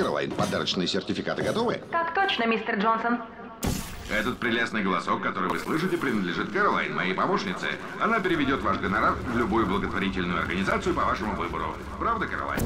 Кэролайн, подарочные сертификаты готовы? Так точно, мистер Джонсон. Этот прелестный голосок, который вы слышите, принадлежит Кэролайн, моей помощнице. Она переведет ваш гонорар в любую благотворительную организацию по вашему выбору. Правда, Кэролайн?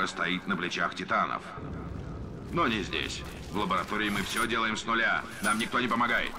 Наука стоит на плечах титанов. Но не здесь. В лаборатории мы все делаем с нуля. Нам никто не помогает.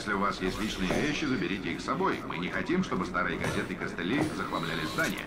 Если у вас есть личные вещи, заберите их с собой. Мы не хотим, чтобы старые газеты и костыли захламляли здание.